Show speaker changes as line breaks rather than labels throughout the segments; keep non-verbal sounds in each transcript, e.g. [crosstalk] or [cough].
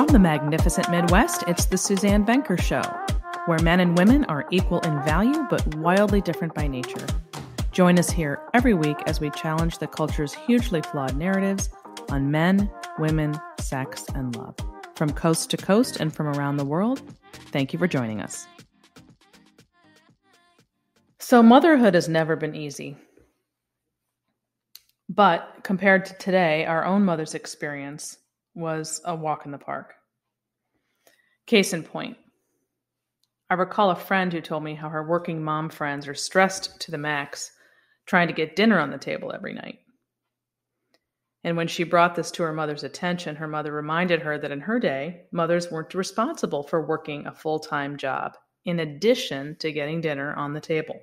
From the magnificent Midwest, it's the Suzanne Venker Show, where men and women are equal in value but wildly different by nature. Join us here every week as we challenge the culture's hugely flawed narratives on men, women, sex, and love. From coast to coast and from around the world, thank you for joining us. So, motherhood has never been easy. But compared to today, our own mother's experience was a walk in the park. Case in point, I recall a friend who told me how her working mom friends are stressed to the max trying to get dinner on the table every night. And when she brought this to her mother's attention, her mother reminded her that in her day, mothers weren't responsible for working a full time job, in addition to getting dinner on the table.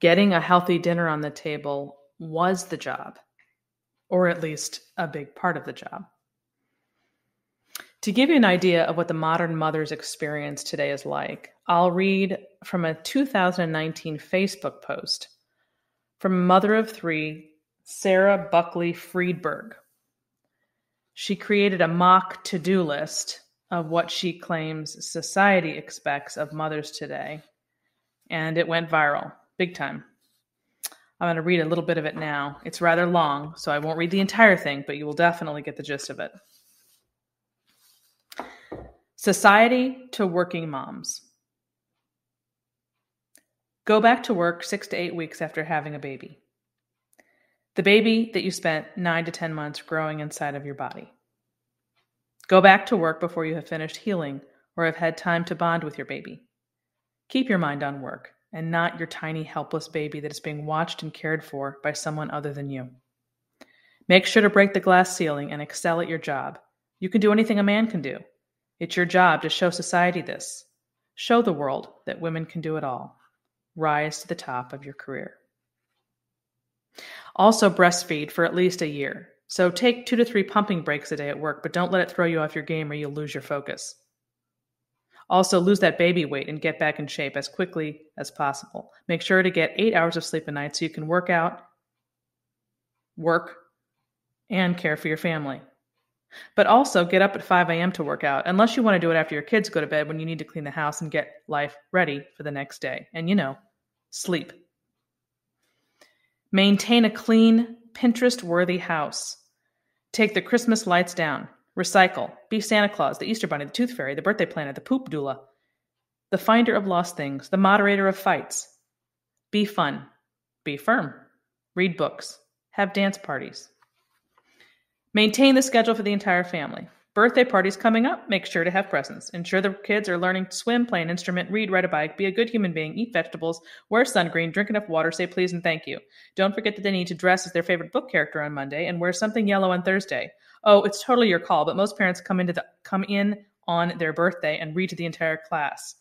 Getting a healthy dinner on the table was the job, or at least a big part of the job. To give you an idea of what the modern mother's experience today is like, I'll read from a 2019 Facebook post from mother of three, Sarah Buckley Friedberg. She created a mock to do list of what she claims society expects of mothers today, and it went viral big time. I'm going to read a little bit of it now. It's rather long, so I won't read the entire thing, but you will definitely get the gist of it. Society to working moms. Go back to work six to eight weeks after having a baby. The baby that you spent nine to 10 months growing inside of your body. Go back to work before you have finished healing or have had time to bond with your baby. Keep your mind on work and not your tiny, helpless baby that is being watched and cared for by someone other than you. Make sure to break the glass ceiling and excel at your job. You can do anything a man can do. It's your job to show society this. Show the world that women can do it all. Rise to the top of your career. Also, breastfeed for at least a year. So take two to three pumping breaks a day at work, but don't let it throw you off your game or you'll lose your focus. Also, lose that baby weight and get back in shape as quickly as possible. Make sure to get eight hours of sleep a night so you can work out, work, and care for your family. But also get up at 5 a.m. to work out, unless you want to do it after your kids go to bed when you need to clean the house and get life ready for the next day. And you know, sleep. Maintain a clean, Pinterest worthy house. Take the Christmas lights down. Recycle. Be Santa Claus, the Easter Bunny, the Tooth Fairy, the Birthday Planner, the Poop Doula, the Finder of Lost Things, the Moderator of Fights. Be fun. Be firm. Read books. Have dance parties. Maintain the schedule for the entire family. Birthday parties coming up, make sure to have presents. Ensure the kids are learning to swim, play an instrument, read, ride a bike, be a good human being, eat vegetables, wear sunscreen, drink enough water, say please and thank you. Don't forget that they need to dress as their favorite book character on Monday and wear something yellow on Thursday. Oh, it's totally your call, but most parents come into the come in on their birthday and read to the entire class.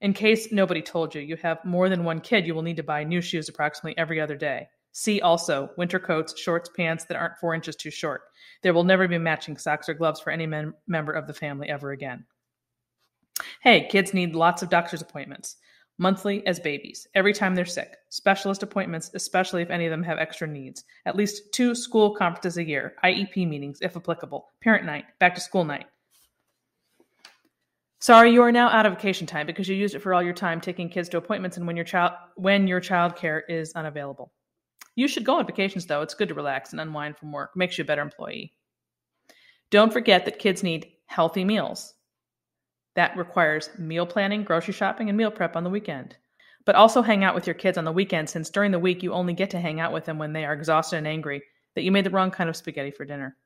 In case nobody told you, you have more than one kid, you will need to buy new shoes approximately every other day. See also winter coats, shorts, pants that aren't four inches too short. There will never be matching socks or gloves for any mem- member of the family ever again. Hey, kids need lots of doctor's appointments, monthly as babies, every time they're sick, specialist appointments, especially if any of them have extra needs, at least two school conferences a year, IEP meetings if applicable, parent night, back to school night. Sorry, you are now out of vacation time because you used it for all your time taking kids to appointments and when your child when your child care is unavailable. You should go on vacations, though. It's good to relax and unwind from work, makes you a better employee. Don't forget that kids need healthy meals. That requires meal planning, grocery shopping, and meal prep on the weekend. But also hang out with your kids on the weekend, since during the week you only get to hang out with them when they are exhausted and angry that you made the wrong kind of spaghetti for dinner.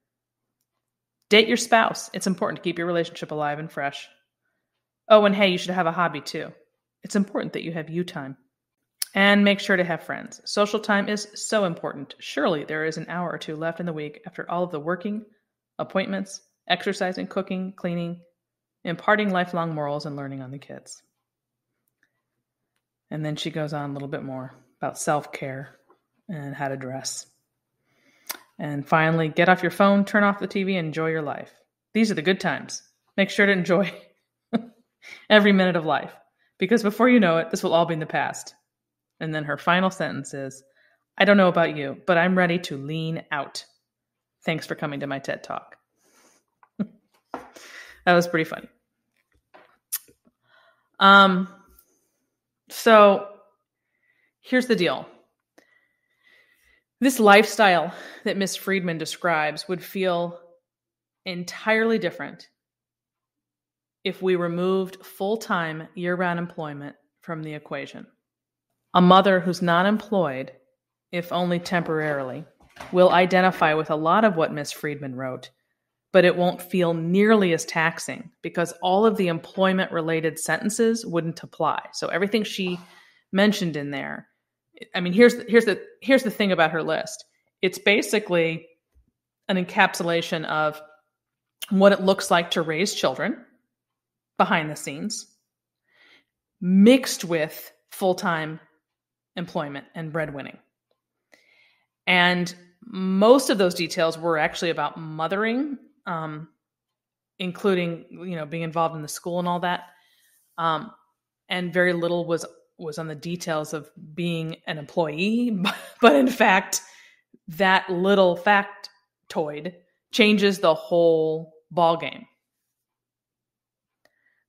Date your spouse. It's important to keep your relationship alive and fresh. Oh, and hey, you should have a hobby too. It's important that you have you time. And make sure to have friends. Social time is so important. Surely there is an hour or two left in the week after all of the working, appointments, exercising, cooking, cleaning, imparting lifelong morals, and learning on the kids. And then she goes on a little bit more about self care and how to dress. And finally, get off your phone, turn off the TV, and enjoy your life. These are the good times. Make sure to enjoy [laughs] every minute of life because before you know it, this will all be in the past. And then her final sentence is I don't know about you, but I'm ready to lean out. Thanks for coming to my TED Talk. [laughs] that was pretty funny. Um, so here's the deal. This lifestyle that Miss Friedman describes would feel entirely different if we removed full time year round employment from the equation. A mother who's not employed, if only temporarily, will identify with a lot of what Miss Friedman wrote, but it won't feel nearly as taxing because all of the employment related sentences wouldn't apply. So everything she mentioned in there, I mean, here's the, here's the here's the thing about her list. It's basically an encapsulation of what it looks like to raise children behind the scenes, mixed with full time employment and breadwinning. And most of those details were actually about mothering, um, including you know being involved in the school and all that. Um, and very little was was on the details of being an employee, [laughs] but in fact, that little factoid changes the whole ball game.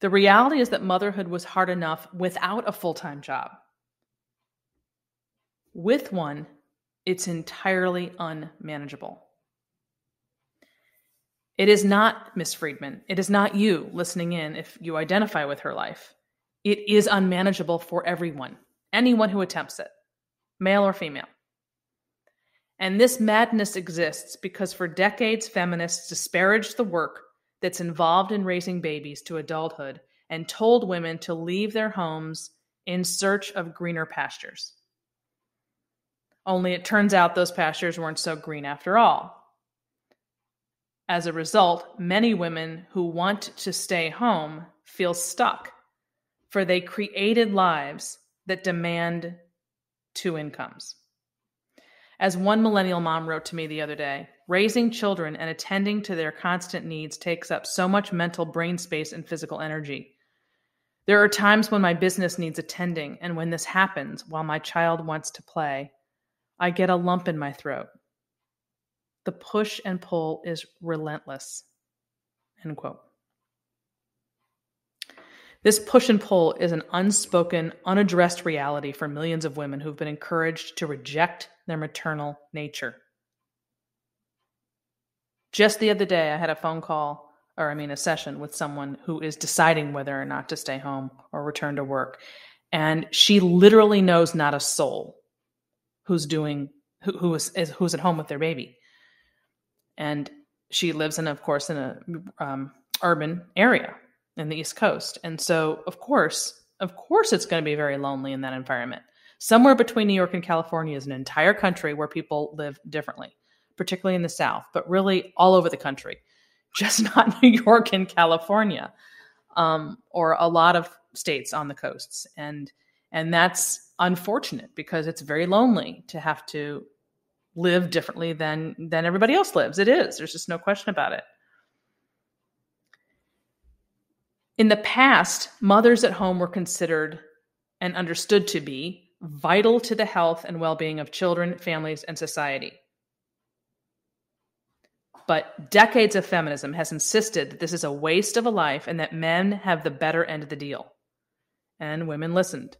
The reality is that motherhood was hard enough without a full time job. With one, it's entirely unmanageable. It is not Miss Friedman. It is not you listening in if you identify with her life. It is unmanageable for everyone, anyone who attempts it, male or female. And this madness exists because for decades, feminists disparaged the work that's involved in raising babies to adulthood and told women to leave their homes in search of greener pastures. Only it turns out those pastures weren't so green after all. As a result, many women who want to stay home feel stuck, for they created lives that demand two incomes. As one millennial mom wrote to me the other day, raising children and attending to their constant needs takes up so much mental brain space and physical energy. There are times when my business needs attending, and when this happens while my child wants to play, I get a lump in my throat. The push and pull is relentless. End quote. This push and pull is an unspoken, unaddressed reality for millions of women who've been encouraged to reject their maternal nature. Just the other day, I had a phone call, or I mean, a session with someone who is deciding whether or not to stay home or return to work. And she literally knows not a soul who's doing who, who is, is, who's at home with their baby. And she lives in of course in a um, urban area in the east coast. And so of course of course it's going to be very lonely in that environment. Somewhere between new york and california is an entire country where people live differently particularly in the south but really all over the country [laughs] just not new york and california um, or a lot of states on the coasts. And and that's unfortunate because it's very lonely to have to live differently than than everybody else lives. It is. There's just no question about it. In the past, mothers at home were considered and understood to be vital to the health and well-being of children, families, and society. But decades of feminism has insisted that this is a waste of a life and that men have the better end of the deal. And women listened.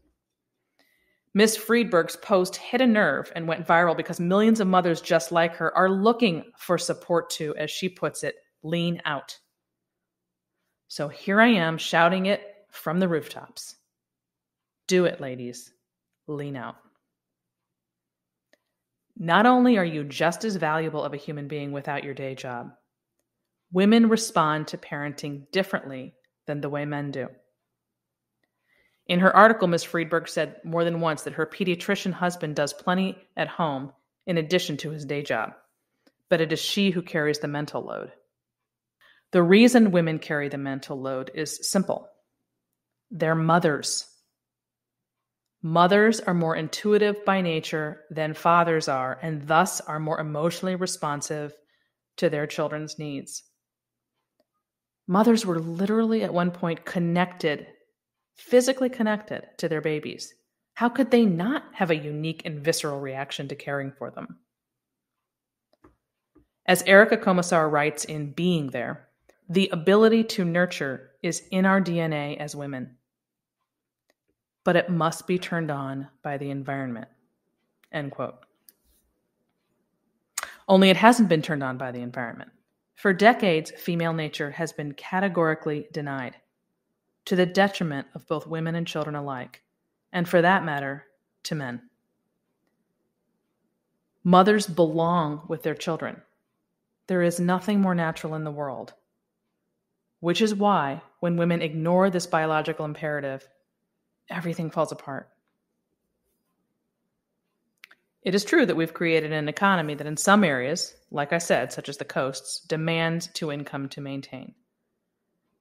Miss Friedberg's post hit a nerve and went viral because millions of mothers just like her are looking for support to, as she puts it, lean out. So here I am shouting it from the rooftops. Do it, ladies. Lean out. Not only are you just as valuable of a human being without your day job, women respond to parenting differently than the way men do. In her article, Ms. Friedberg said more than once that her pediatrician husband does plenty at home in addition to his day job, but it is she who carries the mental load. The reason women carry the mental load is simple they're mothers. Mothers are more intuitive by nature than fathers are, and thus are more emotionally responsive to their children's needs. Mothers were literally at one point connected physically connected to their babies. How could they not have a unique and visceral reaction to caring for them? As Erica Komisar writes in Being There, The ability to nurture is in our DNA as women, but it must be turned on by the environment. End quote. Only it hasn't been turned on by the environment. For decades, female nature has been categorically denied, to the detriment of both women and children alike, and for that matter, to men. Mothers belong with their children. There is nothing more natural in the world. Which is why, when women ignore this biological imperative, everything falls apart. It is true that we've created an economy that, in some areas, like I said, such as the coasts, demands two income to maintain.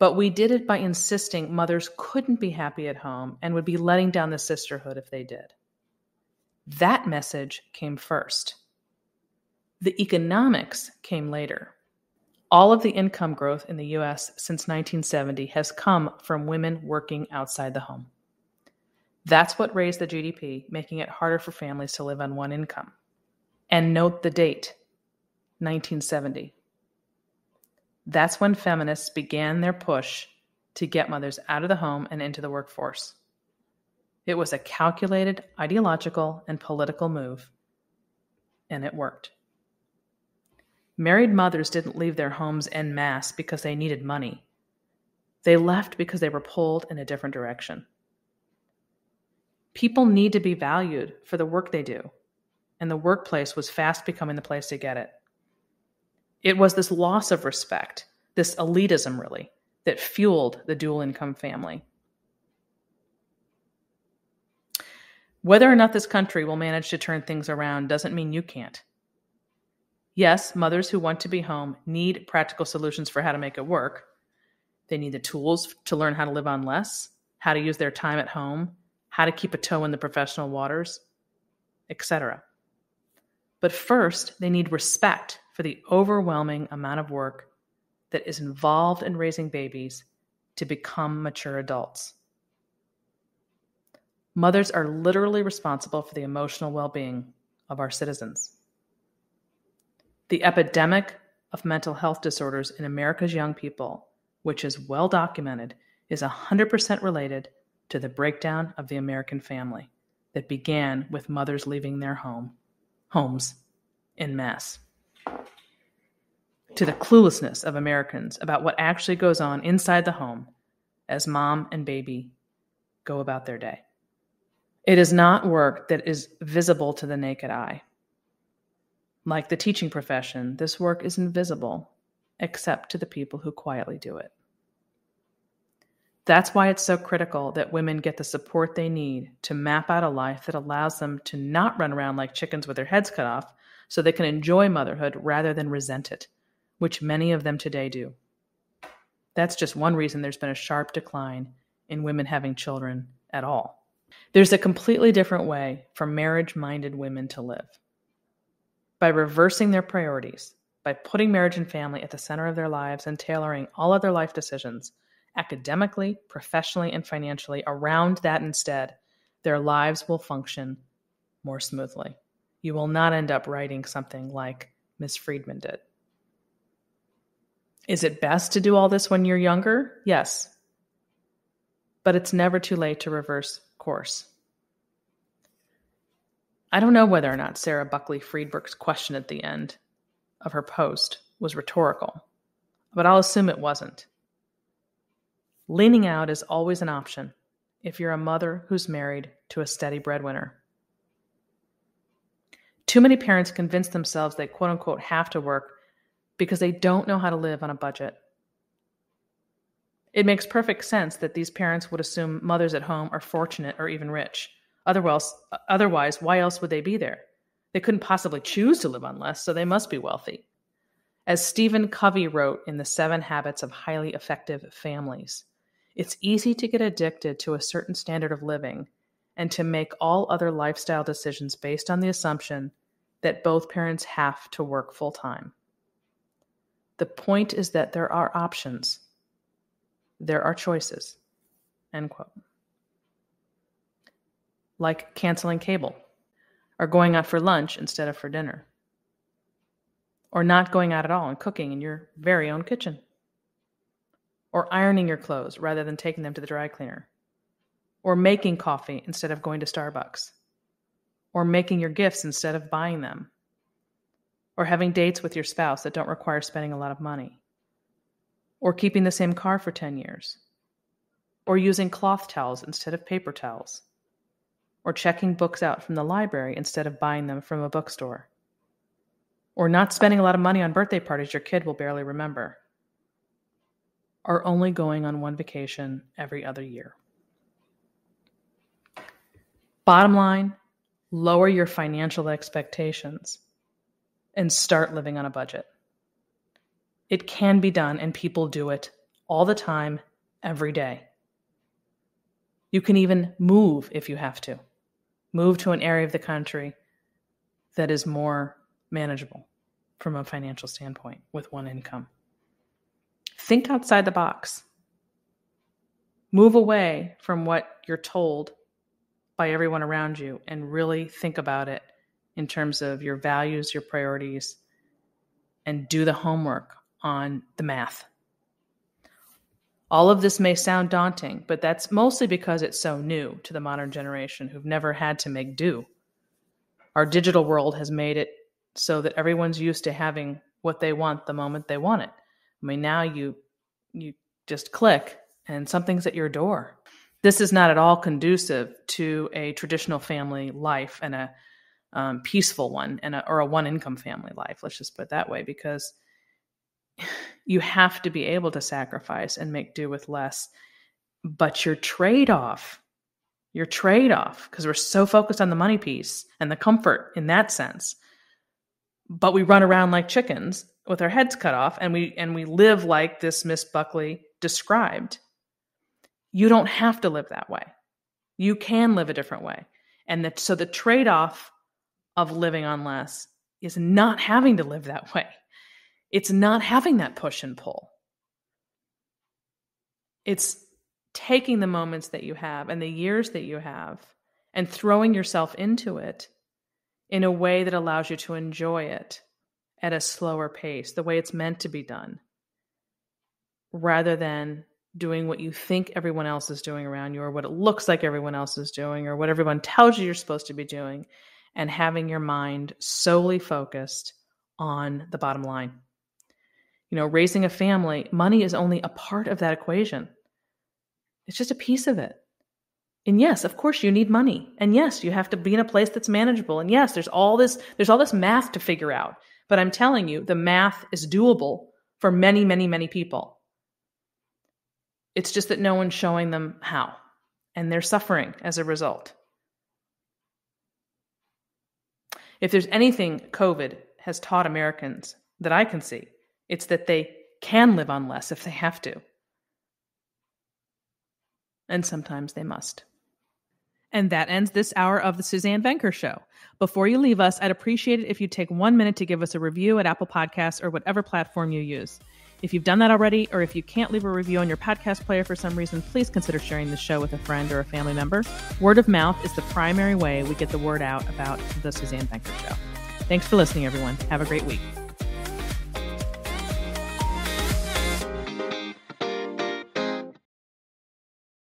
But we did it by insisting mothers couldn't be happy at home and would be letting down the sisterhood if they did. That message came first. The economics came later. All of the income growth in the US since 1970 has come from women working outside the home. That's what raised the GDP, making it harder for families to live on one income. And note the date 1970. That's when feminists began their push to get mothers out of the home and into the workforce. It was a calculated ideological and political move, and it worked. Married mothers didn't leave their homes en masse because they needed money. They left because they were pulled in a different direction. People need to be valued for the work they do, and the workplace was fast becoming the place to get it. It was this loss of respect, this elitism really, that fueled the dual income family. Whether or not this country will manage to turn things around doesn't mean you can't. Yes, mothers who want to be home need practical solutions for how to make it work. They need the tools to learn how to live on less, how to use their time at home, how to keep a toe in the professional waters, etc. But first, they need respect for the overwhelming amount of work that is involved in raising babies to become mature adults. Mothers are literally responsible for the emotional well being of our citizens. The epidemic of mental health disorders in America's young people, which is well documented, is 100% related to the breakdown of the American family that began with mothers leaving their home, homes in mass. To the cluelessness of Americans about what actually goes on inside the home as mom and baby go about their day. It is not work that is visible to the naked eye. Like the teaching profession, this work is invisible except to the people who quietly do it. That's why it's so critical that women get the support they need to map out a life that allows them to not run around like chickens with their heads cut off so they can enjoy motherhood rather than resent it, which many of them today do. That's just one reason there's been a sharp decline in women having children at all. There's a completely different way for marriage minded women to live. By reversing their priorities, by putting marriage and family at the center of their lives and tailoring all other life decisions academically, professionally, and financially around that instead, their lives will function more smoothly. You will not end up writing something like Miss Friedman did. Is it best to do all this when you're younger? Yes. But it's never too late to reverse course. I don't know whether or not Sarah Buckley Friedberg's question at the end of her post was rhetorical, but I'll assume it wasn't. Leaning out is always an option if you're a mother who's married to a steady breadwinner. Too many parents convince themselves they quote unquote have to work because they don't know how to live on a budget. It makes perfect sense that these parents would assume mothers at home are fortunate or even rich. Otherwise, otherwise, why else would they be there? They couldn't possibly choose to live on less, so they must be wealthy. As Stephen Covey wrote in The Seven Habits of Highly Effective Families, it's easy to get addicted to a certain standard of living and to make all other lifestyle decisions based on the assumption that both parents have to work full time. The point is that there are options, there are choices. End quote. Like canceling cable, or going out for lunch instead of for dinner, or not going out at all and cooking in your very own kitchen. or ironing your clothes rather than taking them to the dry cleaner, or making coffee instead of going to Starbucks, or making your gifts instead of buying them, or having dates with your spouse that don't require spending a lot of money, or keeping the same car for 10 years, or using cloth towels instead of paper towels, or checking books out from the library instead of buying them from a bookstore, or not spending a lot of money on birthday parties your kid will barely remember, or only going on one vacation every other year. Bottom line, lower your financial expectations and start living on a budget. It can be done, and people do it all the time, every day. You can even move if you have to. Move to an area of the country that is more manageable from a financial standpoint with one income. Think outside the box. Move away from what you're told by everyone around you and really think about it in terms of your values, your priorities, and do the homework on the math. All of this may sound daunting, but that's mostly because it's so new to the modern generation who've never had to make do. Our digital world has made it so that everyone's used to having what they want the moment they want it. I mean, now you you just click and something's at your door. This is not at all conducive to a traditional family life and a um, peaceful one and a, or a one income family life. Let's just put it that way, because [sighs] you have to be able to sacrifice and make do with less. But your trade off, your trade off, because we're so focused on the money piece and the comfort in that sense, but we run around like chickens with our heads cut off and we and we live like this Miss Buckley described. You don't have to live that way. You can live a different way. And that so the trade-off of living on less is not having to live that way. It's not having that push and pull. It's taking the moments that you have and the years that you have and throwing yourself into it in a way that allows you to enjoy it at a slower pace, the way it's meant to be done, rather than doing what you think everyone else is doing around you or what it looks like everyone else is doing or what everyone tells you you're supposed to be doing and having your mind solely focused on the bottom line. You know, raising a family, money is only a part of that equation. It's just a piece of it. And yes, of course you need money. And yes, you have to be in a place that's manageable. And yes, there's all this there's all this math to figure out. But I'm telling you, the math is doable for many, many, many people. It's just that no one's showing them how. And they're suffering as a result. If there's anything COVID has taught Americans that I can see, it's that they can live on less if they have to. And sometimes they must. And that ends this hour of the Suzanne Venker Show. Before you leave us, I'd appreciate it if you take one minute to give us a review at Apple Podcasts or whatever platform you use. If you've done that already, or if you can't leave a review on your podcast player for some reason, please consider sharing the show with a friend or a family member. Word of mouth is the primary way we get the word out about the Suzanne Venker Show. Thanks for listening, everyone. Have a great week.